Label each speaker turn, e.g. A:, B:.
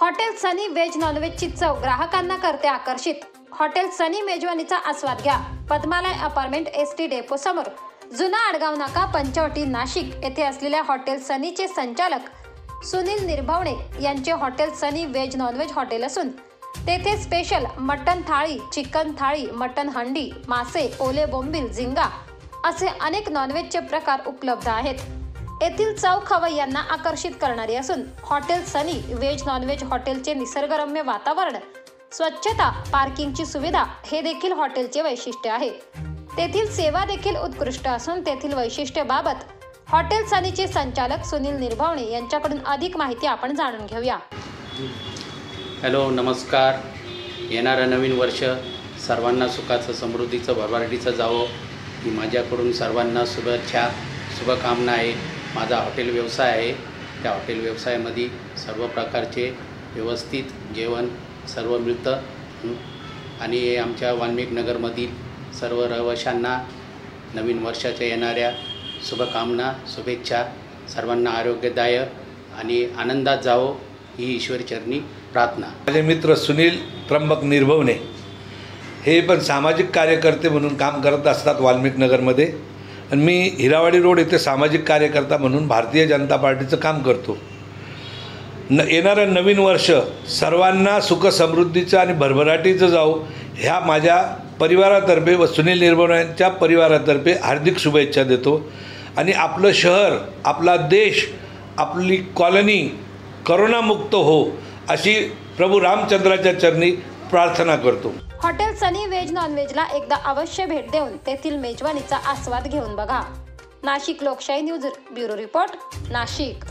A: Hotel Sunny veg नॉनव्हेजची चव ग्राहकांना करते आकर्षित. हॉटेल सनी मेजवानीचा आस्वाद घ्या. Padmalaya apartment S T depot समोर. जुना आडगाव नाका पंचवटी नाशिक. येथे असलेल्या हॉटेल सनीचे संचालक सुनील निर्भवणे यांचे hotel Sunny veg non veg hotel असून तेथे स्पेशल मटन थाळी चिकन थाळी मटन हंडी मासे ओले बोंबील झिंगा असे अनेक नॉनव्हेजचे प्रकार उपलब्ध आहेत. येथील चव खवय्यांना आकर्षित करणारी असून hotel Sunny veg non veg हॉटेलचे निसर्गरम्य वातावरण स्वच्छता पार्किंगची सुविधा हे देखील हॉटेलचे वैशिष्ट्य आहे. तेथील सेवा देखील उत्कृष्ट असून तेथील वैशिष्ट्याबाबत हॉटेल सनीचे संचालक सुनील निर्भावणे यांच्याकडून अधिक माहिती आपण जाणून घेऊया.
B: हॅलो नमस्कार. येणारं नवीन वर्ष सर्वांना सुखाचं समृद्धीचं भरभराटीचं जावं. ही माझ्याकडून सर्वांना शुभेच्छा शुभकामना आहे माझा हॉटेल व्यवसाय आहे. त्या हॉटेल व्यवसायामध्ये सर्व प्रकारचे व्यवस्थित जेवण सर्व मिळतं. आणि आमच्या वाल्मिक नगरमधील सर्व रहिवाशांना नवीन वर्षाच्या येणाऱ्या शुभकामना शुभेच्छा सर्वांना आरोग्यदायक आणि आनंदात जावो ही ईश्वरचरणी प्रार्थना.
C: माझे मित्र सुनील त्र्यंबक निर्भवने हे पण सामाजिक कार्यकर्ते म्हणून काम करत असतात वाल्मिक नगरमध्ये. आणि मी हिरावाडी रोड येथे सामाजिक कार्यकर्ता म्हणून भारतीय जनता पार्टीचं काम करतो. न येणारं नवीन वर्ष सर्वांना सुख समृद्धीचं आणि भरभराटीचं जाऊ ह्या माझ्या परिवारातर्फे व सुनील निर्भवणे यांच्या परिवारातर्फे हार्दिक शुभेच्छा देतो. आणि आपलं शहर आपला देश आपली कॉलनी करोनामुक्त हो अशी प्रभू रामचंद्राच्या चरणी प्रार्थना करतो.
A: हॉटेल सनी व्हेज नॉनव्हेजला एकदा अवश्य भेट देऊन तेथील मेजवानीचा आस्वाद घेऊन बघा. नाशिक लोकशाही न्यूज ब्युरो रिपोर्ट नाशिक.